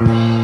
Bye.